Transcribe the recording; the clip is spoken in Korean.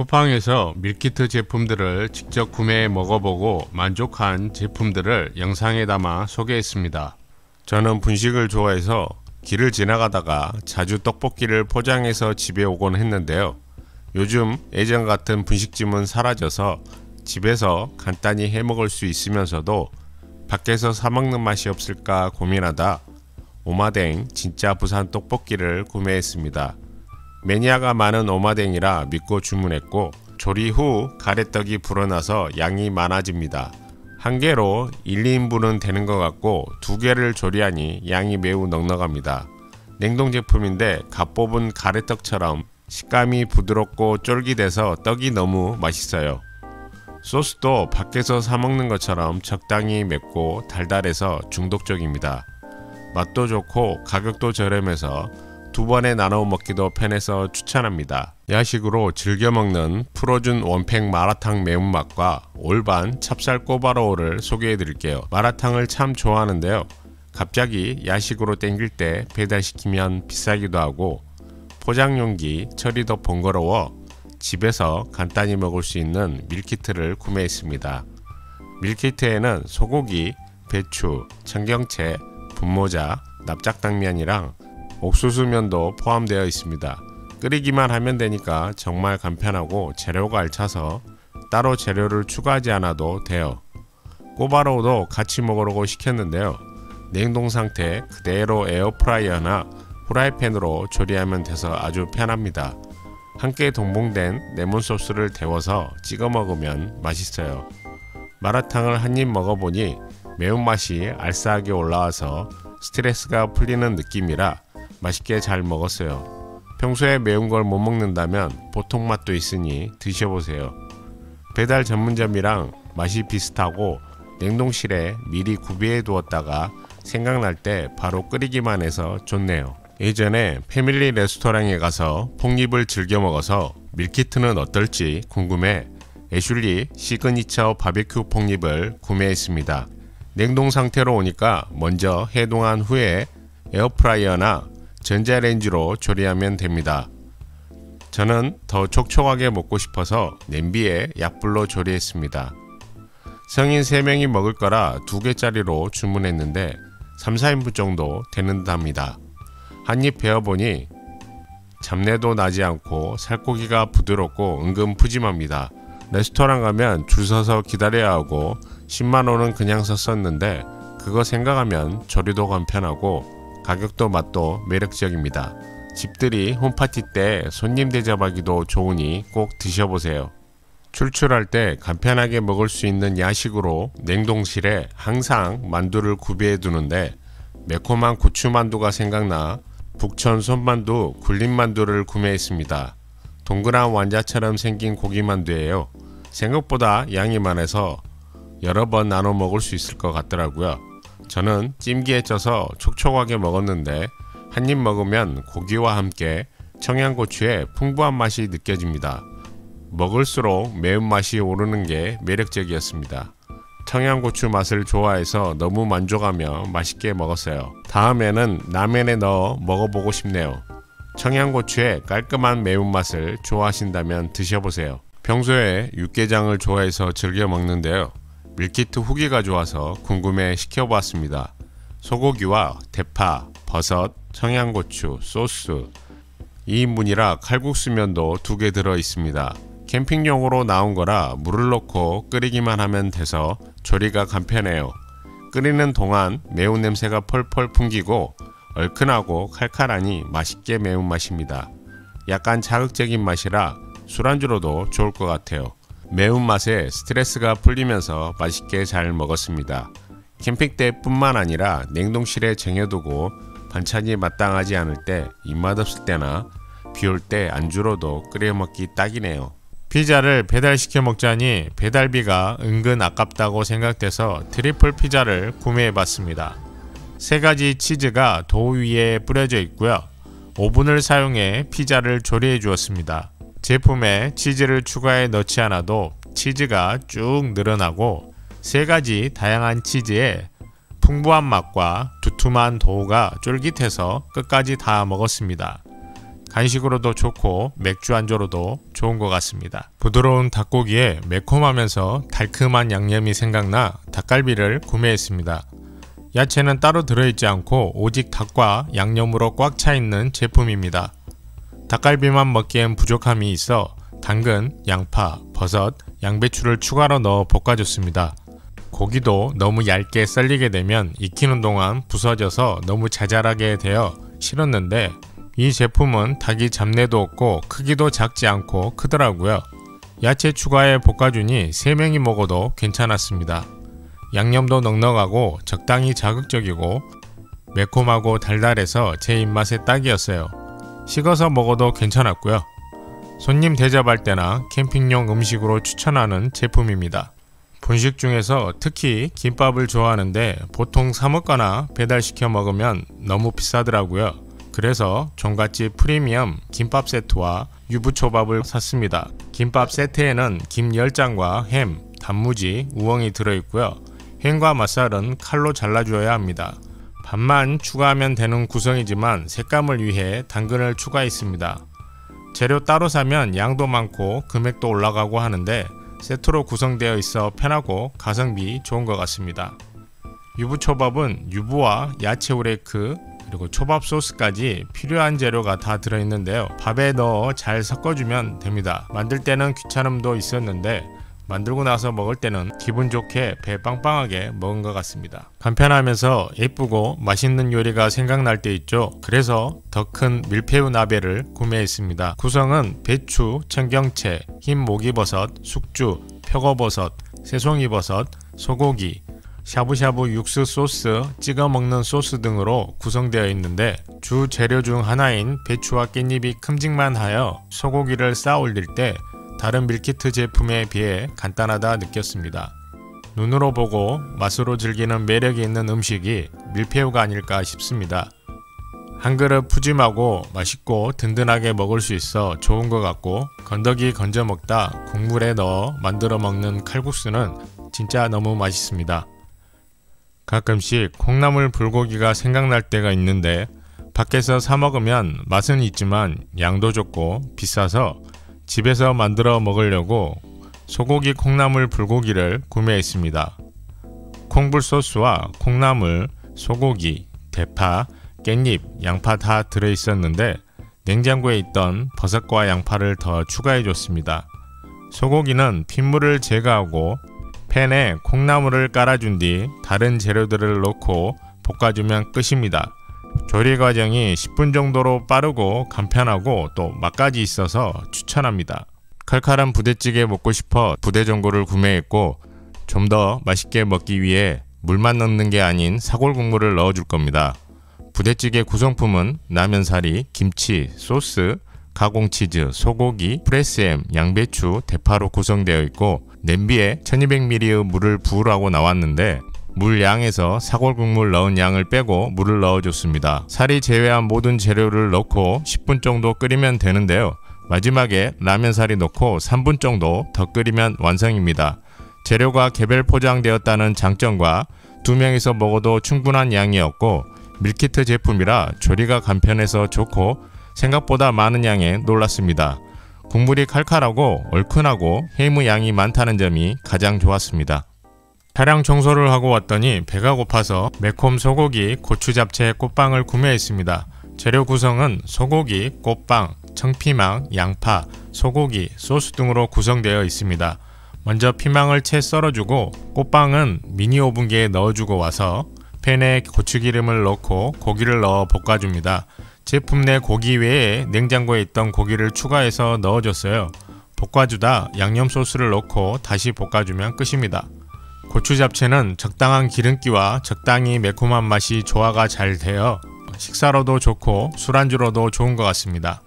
쿠팡에서 밀키트 제품들을 직접 구매해 먹어보고 만족한 제품들을 영상에 담아 소개했습니다. 저는 분식을 좋아해서 길을 지나가다가 자주 떡볶이를 포장해서 집에 오곤 했는데요. 요즘 예전 같은 분식집은 사라져서 집에서 간단히 해 먹을 수 있으면서도 밖에서 사 먹는 맛이 없을까 고민하다 오마댕 진짜 부산 떡볶이를 구매했습니다. 매니아가 많은 오마댕이라 믿고 주문했고 조리 후 가래떡이 불어나서 양이 많아집니다. 한 개로 1, 2인분은 되는 것 같고 두 개를 조리하니 양이 매우 넉넉합니다. 냉동 제품인데 갓 뽑은 가래떡처럼 식감이 부드럽고 쫄깃해서 떡이 너무 맛있어요. 소스도 밖에서 사 먹는 것처럼 적당히 맵고 달달해서 중독적입니다. 맛도 좋고 가격도 저렴해서 두 번에 나눠 먹기도 편해서 추천합니다. 야식으로 즐겨 먹는 풀어준 원팩 마라탕 매운맛과 올반 찹쌀 꼬바로우를 소개해 드릴게요. 마라탕을 참 좋아하는데요. 갑자기 야식으로 땡길 때 배달시키면 비싸기도 하고 포장용기 처리도 번거로워 집에서 간단히 먹을 수 있는 밀키트를 구매했습니다. 밀키트에는 소고기, 배추, 청경채, 분모자, 납작당면이랑 옥수수 면도 포함되어 있습니다. 끓이기만 하면 되니까 정말 간편하고 재료가 알차서 따로 재료를 추가하지 않아도 돼요. 꼬바로우도 같이 먹으려고 시켰는데요. 냉동 상태 그대로 에어프라이어나 후라이팬으로 조리하면 돼서 아주 편합니다. 함께 동봉된 레몬 소스를 데워서 찍어 먹으면 맛있어요. 마라탕을 한 입 먹어보니 매운맛이 알싸하게 올라와서 스트레스가 풀리는 느낌이라 맛있게 잘 먹었어요. 평소에 매운 걸 못 먹는다면 보통 맛도 있으니 드셔보세요. 배달 전문점이랑 맛이 비슷하고 냉동실에 미리 구비해 두었다가 생각날 때 바로 끓이기만 해서 좋네요. 예전에 패밀리 레스토랑에 가서 폭립을 즐겨 먹어서 밀키트는 어떨지 궁금해 애슐리 시그니처 바비큐 폭립을 구매했습니다. 냉동 상태로 오니까 먼저 해동한 후에 에어프라이어나 전자레인지로 조리하면 됩니다. 저는 더 촉촉하게 먹고 싶어서 냄비에 약불로 조리했습니다. 성인 3명이 먹을 거라 2개짜리로 주문했는데 3, 4인분 정도 되는 답니다. 한입 베어보니 잡내도 나지 않고 살코기가 부드럽고 은근 푸짐합니다. 레스토랑 가면 줄 서서 기다려야 하고 10만원은 그냥 썼었는데 그거 생각하면 조리도 간편하고 가격도 맛도 매력적입니다. 집들이 홈파티 때 손님 대접하기도 좋으니 꼭 드셔보세요. 출출할 때 간편하게 먹을 수 있는 야식으로 냉동실에 항상 만두를 구비해 두는데 매콤한 고추만두가 생각나 북천 손만두 굴림만두를 구매했습니다. 동그란 완자처럼 생긴 고기만두예요. 생각보다 양이 많아서 여러 번 나눠 먹을 수 있을 것 같더라고요. 저는 찜기에 쪄서 촉촉하게 먹었는데 한 입 먹으면 고기와 함께 청양고추의 풍부한 맛이 느껴집니다. 먹을수록 매운맛이 오르는 게 매력적이었습니다. 청양고추 맛을 좋아해서 너무 만족하며 맛있게 먹었어요. 다음에는 라면에 넣어 먹어보고 싶네요. 청양고추의 깔끔한 매운맛을 좋아하신다면 드셔보세요. 평소에 육개장을 좋아해서 즐겨 먹는데요. 밀키트 후기가 좋아서 궁금해 시켜보았습니다. 소고기와 대파, 버섯, 청양고추, 소스 2인분이라 칼국수면도 두 개 들어 있습니다. 캠핑용으로 나온 거라 물을 넣고 끓이기만 하면 돼서 조리가 간편해요. 끓이는 동안 매운 냄새가 펄펄 풍기고 얼큰하고 칼칼하니 맛있게 매운맛입니다. 약간 자극적인 맛이라 술안주로도 좋을 것 같아요. 매운맛에 스트레스가 풀리면서 맛있게 잘 먹었습니다. 캠핑 때뿐만 아니라 냉동실에 쟁여두고 반찬이 마땅하지 않을 때 입맛 없을 때나 비 올 때 안주로도 끓여 먹기 딱이네요. 피자를 배달시켜 먹자니 배달비가 은근 아깝다고 생각돼서 트리플 피자를 구매해 봤습니다. 세 가지 치즈가 도우 위에 뿌려져 있고요. 오븐을 사용해 피자를 조리해 주었습니다. 제품에 치즈를 추가해 넣지 않아도 치즈가 쭉 늘어나고 세 가지 다양한 치즈의 풍부한 맛과 두툼한 도우가 쫄깃해서 끝까지 다 먹었습니다. 간식으로도 좋고 맥주 안주로도 좋은 것 같습니다. 부드러운 닭고기에 매콤하면서 달큼한 양념이 생각나 닭갈비를 구매했습니다. 야채는 따로 들어있지 않고 오직 닭과 양념으로 꽉 차 있는 제품입니다. 닭갈비만 먹기엔 부족함이 있어 당근, 양파, 버섯, 양배추를 추가로 넣어 볶아줬습니다. 고기도 너무 얇게 썰리게 되면 익히는 동안 부서져서 너무 자잘하게 되어 싫었는데 이 제품은 닭이 잡내도 없고 크기도 작지 않고 크더라고요. 야채 추가해 볶아주니 3명이 먹어도 괜찮았습니다. 양념도 넉넉하고 적당히 자극적이고 매콤하고 달달해서 제 입맛에 딱이었어요. 식어서 먹어도 괜찮았고요. 손님 대접할 때나 캠핑용 음식으로 추천하는 제품입니다. 분식 중에서 특히 김밥을 좋아하는데 보통 사 먹거나 배달시켜 먹으면 너무 비싸더라고요. 그래서 종갓집 프리미엄 김밥 세트와 유부초밥을 샀습니다. 김밥 세트에는 김 10장과 햄, 단무지, 우엉이 들어있고요. 햄과 맛살은 칼로 잘라주어야 합니다. 밥만 추가하면 되는 구성이지만 색감을 위해 당근을 추가했습니다. 재료 따로 사면 양도 많고 금액도 올라가고 하는데 세트로 구성되어 있어 편하고 가성비 좋은 것 같습니다. 유부초밥은 유부와 야채 우레이크 그리고 초밥 소스까지 필요한 재료가 다 들어있는데요. 밥에 넣어 잘 섞어주면 됩니다. 만들 때는 귀찮음도 있었는데 만들고 나서 먹을 때는 기분 좋게 배 빵빵하게 먹은 것 같습니다. 간편하면서 예쁘고 맛있는 요리가 생각날 때 있죠. 그래서 더 큰 밀푀유 나베를 구매했습니다. 구성은 배추, 청경채, 흰 목이버섯, 숙주, 표고버섯, 새송이버섯, 소고기, 샤브샤브 육수 소스, 찍어 먹는 소스 등으로 구성되어 있는데 주 재료 중 하나인 배추와 깻잎이 큼직만 하여 소고기를 쌓아 올릴 때 다른 밀키트 제품에 비해 간단하다 느꼈습니다. 눈으로 보고 맛으로 즐기는 매력이 있는 음식이 밀푀유가 아닐까 싶습니다. 한 그릇 푸짐하고 맛있고 든든하게 먹을 수 있어 좋은 것 같고 건더기 건져 먹다 국물에 넣어 만들어 먹는 칼국수는 진짜 너무 맛있습니다. 가끔씩 콩나물 불고기가 생각날 때가 있는데 밖에서 사 먹으면 맛은 있지만 양도 적고 비싸서 집에서 만들어 먹으려고 소고기 콩나물 불고기를 구매했습니다. 콩불 소스와 콩나물, 소고기, 대파, 깻잎, 양파 다 들어있었는데 냉장고에 있던 버섯과 양파를 더 추가해 줬습니다. 소고기는 핏물을 제거하고 팬에 콩나물을 깔아준 뒤 다른 재료들을 넣고 볶아주면 끝입니다. 조리 과정이 10분 정도로 빠르고 간편하고 또 맛까지 있어서 추천합니다. 칼칼한 부대찌개 먹고 싶어 부대전골을 구매했고 좀 더 맛있게 먹기 위해 물만 넣는 게 아닌 사골 국물을 넣어줄 겁니다. 부대찌개 구성품은 라면사리, 김치, 소스, 가공치즈, 소고기, 프레스햄, 양배추, 대파로 구성되어 있고 냄비에 1200ml의 물을 부으라고 나왔는데 물 양에서 사골국물 넣은 양을 빼고 물을 넣어줬습니다. 살이 제외한 모든 재료를 넣고 10분 정도 끓이면 되는데요. 마지막에 라면살이 넣고 3분 정도 더 끓이면 완성입니다. 재료가 개별 포장되었다는 장점과 두 명이서 먹어도 충분한 양이었고 밀키트 제품이라 조리가 간편해서 좋고 생각보다 많은 양에 놀랐습니다. 국물이 칼칼하고 얼큰하고 해무 양이 많다는 점이 가장 좋았습니다. 차량 청소를 하고 왔더니 배가 고파서 매콤 소고기, 고추 잡채, 꽃빵을 구매했습니다. 재료 구성은 소고기, 꽃빵, 청피망, 양파, 소고기, 소스 등으로 구성되어 있습니다. 먼저 피망을 채 썰어주고 꽃빵은 미니 오븐기에 넣어주고 와서 팬에 고추기름을 넣고 고기를 넣어 볶아줍니다. 제품 내 고기 외에 냉장고에 있던 고기를 추가해서 넣어줬어요. 볶아주다 양념 소스를 넣고 다시 볶아주면 끝입니다. 고추 잡채는 적당한 기름기와 적당히 매콤한 맛이 조화가 잘 되어 식사로도 좋고 술안주로도 좋은 것 같습니다.